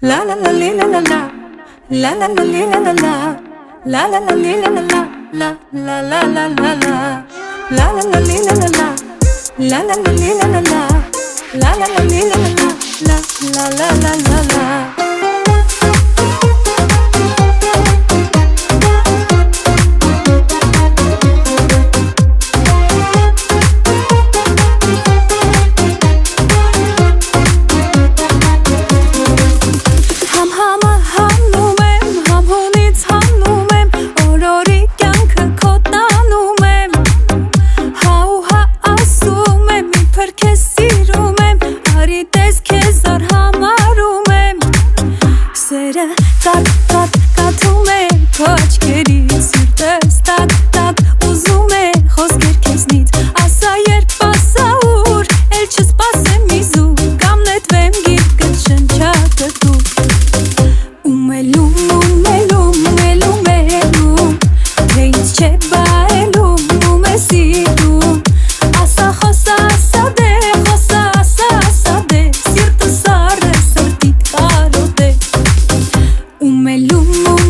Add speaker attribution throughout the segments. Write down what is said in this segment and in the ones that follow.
Speaker 1: La la la li la la la La la la li la la la La la la li la la la La la la la la la La la la li la la la La la la li la la la La la la li la la la La la la la la la Տատ կաթում է քո աչքերից սիրտս տատ i Lume, you.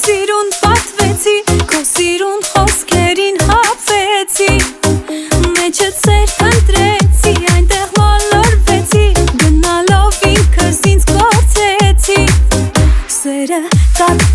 Speaker 1: սիրուն պատվեցի, քո սիրուն խոսքերին հապվեցի, մեջը ծեր կնտրեցի, այնտեղ մոլորվեցի, գնալով ինքս ինձ գործեցի, սերը կատ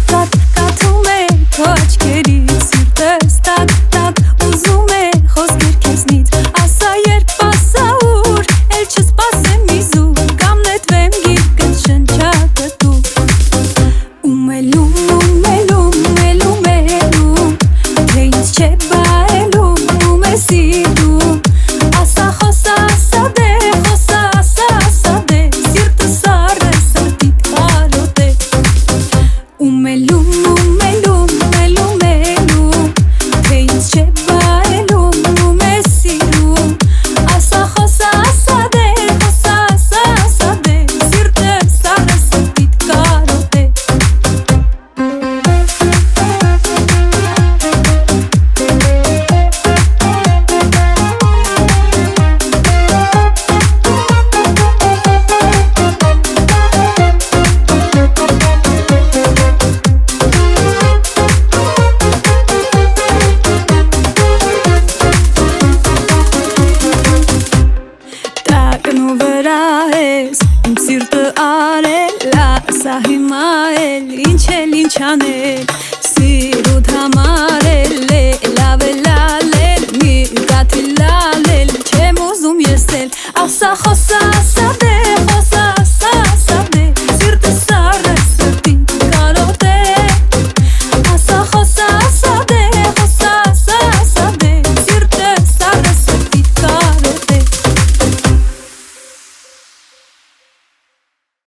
Speaker 1: Asa, hosa, asa, de,